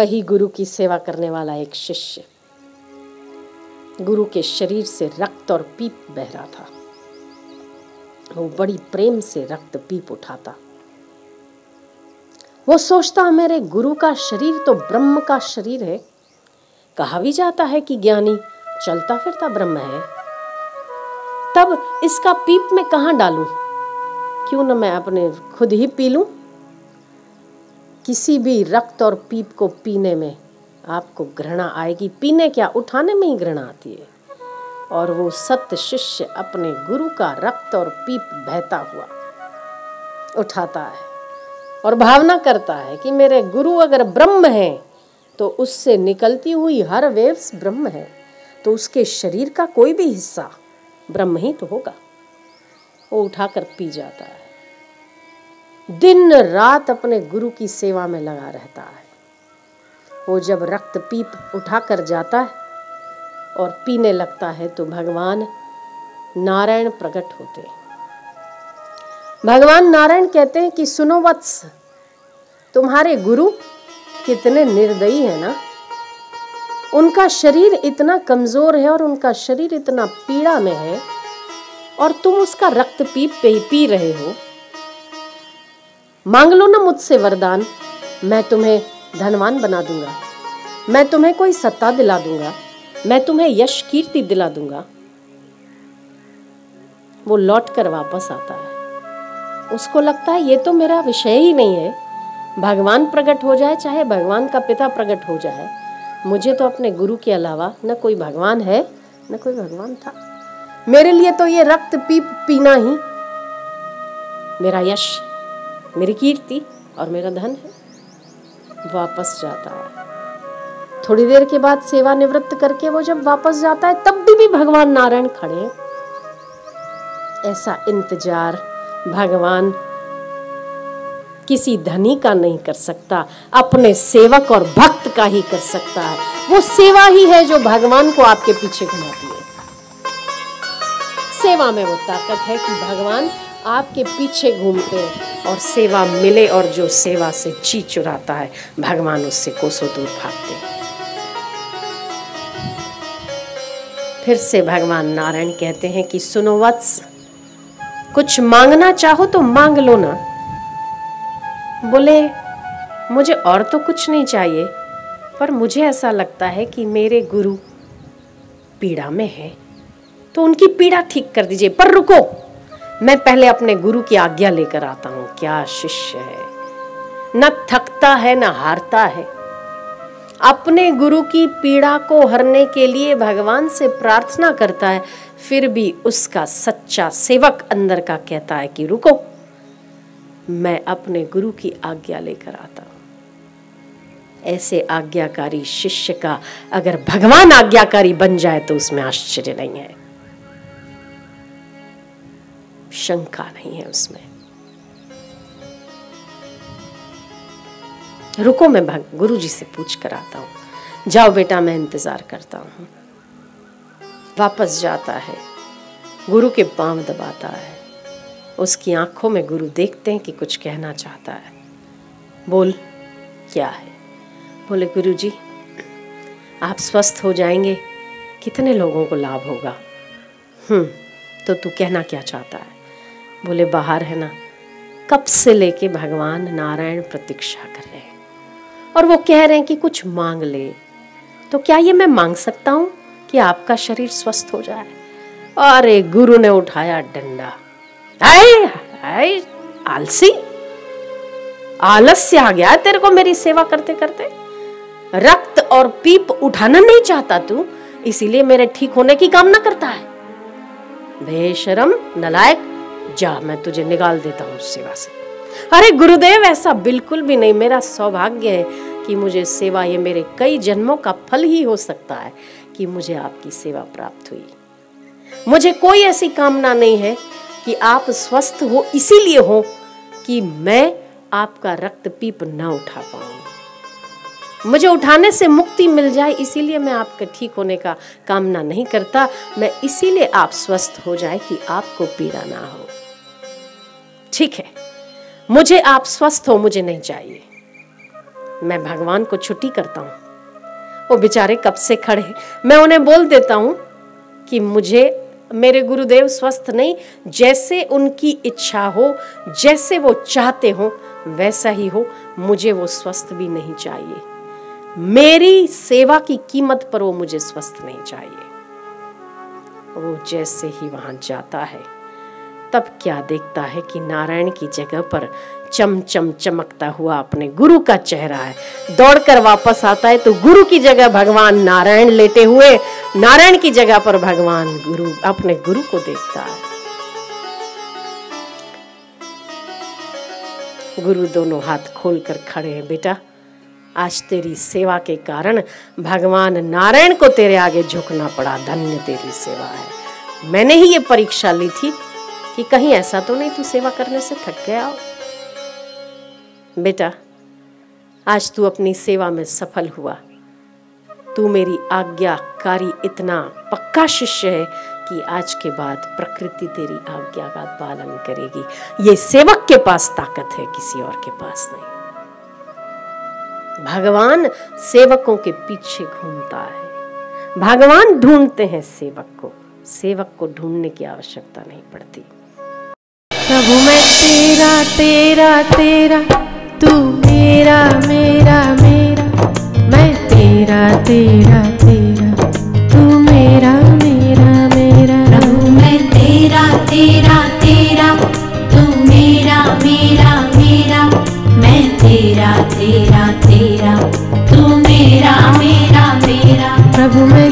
वही गुरु की सेवा करने वाला एक शिष्य। गुरु के शरीर से रक्त और पीप बह रहा था। वो बड़ी प्रेम से रक्त पीप उठाता। वो सोचता, मेरे गुरु का शरीर तो ब्रह्म का शरीर है। कहा भी जाता है कि ज्ञानी चलता फिरता ब्रह्म है। तब इसका पीप में कहा डालूं? क्यों न मैं अपने खुद ही पी लूँ? किसी भी रक्त और पीप को पीने में आपको घृणा आएगी। पीने क्या? उठाने में ही घृणा आती है। और वो सत्य शिष्य अपने गुरु का रक्त और पीप बहता हुआ उठाता है और भावना करता है कि मेरे गुरु अगर ब्रह्म हैं तो उससे निकलती हुई हर वेव्स ब्रह्म है। तो उसके शरीर का कोई भी हिस्सा ब्रह्म ही तो होगा। वो उठाकर पी जाता है। दिन रात अपने गुरु की सेवा में लगा रहता है। वो जब रक्त पीप उठा कर जाता है और पीने लगता है तो भगवान नारायण प्रकट होते हैं। भगवान नारायण कहते हैं कि सुनो वत्स, तुम्हारे गुरु कितने निर्दयी है ना? उनका शरीर इतना कमज़ोर है और उनका शरीर इतना पीड़ा में है और तुम उसका रक्त पीप पे ही पी रहे हो। मांग लो ना मुझसे वरदान। मैं तुम्हें धनवान बना दूँगा। मैं तुम्हें कोई सत्ता दिला दूँगा। मैं तुम्हें यश कीर्ति दिला दूँगा। वो लौट कर वापस आता है। उसको लगता है ये तो मेरा विषय ही नहीं है। भगवान प्रकट हो जाए, चाहे भगवान का पिता प्रकट हो जाए। मुझे तो अपने गुरु के अलावा न कोई भगवान है, न कोई भगवान था। मेरे लिए तो ये रक्त पीप पीना ही मेरा यश मेरी कीर्ति और मेरा धन है। वापस जाता है। थोड़ी देर के बाद सेवा निवृत्त करके वो जब वापस जाता है तब भी, भी भगवान नारायण खड़े ऐसा इंतज़ार भगवान किसी धनी का नहीं कर सकता अपने सेवक और भक्त का ही कर सकता है। वो सेवा ही है जो भगवान को आपके पीछे घुमाती है। सेवा में वो ताकत है कि भगवान आपके पीछे घूमते और सेवा मिले और जो सेवा से जी चुराता है, भगवान उससे कोसों दूर भागते फिर से भगवान नारायण कहते हैं कि, सुनो वत्स, कुछ मांगना चाहो तो मांग लो ना। बोले, मुझे और तो कुछ नहीं चाहिए, पर मुझे ऐसा लगता है कि मेरे गुरु पीड़ा में है तो उनकी पीड़ा ठीक कर दीजिए, पर रुको। मैं पहले अपने गुरु की आज्ञा लेकर आता हूँ। क्या शिष्य है? न थकता है, न हारता है। अपने गुरु की पीड़ा को हरने के लिए भगवान से प्रार्थना करता है, फिर भी उसका सच्चा सेवक अंदर का कहता है कि रुको, मैं अपने गुरु की आज्ञा लेकर आता हूँ। ऐसे आज्ञाकारी शिष्य का अगर भगवान आज्ञाकारी बन जाए तो उसमें आश्चर्य नहीं है। शंका नहीं है उसमें। रुको मैं गुरु जी से पूछ कर आता हूँ। जाओ बेटा, मैं इंतज़ार करता हूँ। वापस जाता है। गुरु के पाँव दबाता है। उसकी आँखों में गुरु देखते हैं कि कुछ कहना चाहता है। बोल, क्या है? बोले गुरु जी आप स्वस्थ हो जाएँगे। कितने लोगों को लाभ होगा? हम्म तो तू कहना क्या चाहता है? बोले, बाहर है ना। कब से लेके भगवान नारायण प्रतीक्षा कर रहे हैं? और वो कह रहे हैं कि कुछ मांग ले। तो क्या ये मैं मांग सकता हूँ कि आपका शरीर स्वस्थ हो जाए? अरे, गुरु ने उठाया डंडा। आए आए आलसी। आलस्य आ गया तेरे को मेरी सेवा करते करते। रक्त और पीप उठाना नहीं चाहता तू, इसीलिए मेरे ठीक होने की कामना करता है। बेशरम, नलायक जा, मैं तुझे निकाल देता हूँ सेवा से। अरे गुरुदेव, ऐसा बिल्कुल भी नहीं। मेरा सौभाग्य है कि मुझे सेवा ये मेरे कई जन्मों का फल ही हो सकता है कि मुझे आपकी सेवा प्राप्त हुई। मुझे कोई ऐसी कामना नहीं है कि आप स्वस्थ हो, इसीलिए हो कि मैं आपका रक्त पीप ना उठा पाऊँ। मुझे उठाने से मुक्ति मिल जाए, इसीलिए मैं आपके ठीक होने का कामना नहीं करता। मैं इसीलिए आप स्वस्थ हो जाए कि आपको पीड़ा ना हो। ठीक है, मुझे आप स्वस्थ हो, मुझे नहीं चाहिए। मैं भगवान को छुट्टी करता हूँ। वो बेचारे कब से खड़े मैं उन्हें बोल देता हूँ कि मुझे, मेरे गुरुदेव स्वस्थ नहीं, जैसे उनकी इच्छा हो, जैसे वो चाहते हो, वैसा ही हो, मुझे वो स्वस्थ भी नहीं चाहिए। मेरी सेवा की कीमत पर वो मुझे स्वस्थ नहीं चाहिए। वो जैसे ही वहाँ जाता है, तब क्या देखता है कि नारायण की जगह पर चम चम चमकता हुआ अपने गुरु का चेहरा है। दौड़कर वापस आता है तो गुरु की जगह भगवान नारायण लेटे हुए, नारायण की जगह पर भगवान गुरु, अपने गुरु को देखता है। गुरु दोनों हाथ खोलकर खड़े हैं, बेटा। आज तेरी सेवा के कारण भगवान नारायण को तेरे आगे झुकना पड़ा, धन्य तेरी सेवा है। मैंने ही ये परीक्षा ली थी कि कहीं ऐसा तो नहीं तू सेवा करने से थक गया हो। बेटा, आज तू अपनी सेवा में सफल हुआ। तू मेरी आज्ञाकारी इतना पक्का शिष्य है कि आज के बाद प्रकृति तेरी आज्ञा का पालन करेगी। ये सेवक के पास ताकत है, किसी और के पास नहीं। भगवान सेवकों के पीछे घूमता है। भगवान ढूंढते हैं सेवक को। सेवक को ढूँढने की आवश्यकता नहीं पड़ती। प्रभु, मैं तेरा तेरा तेरा, तू मेरा मेरा मेरा। मैं तेरा तेरा प्रभु मैं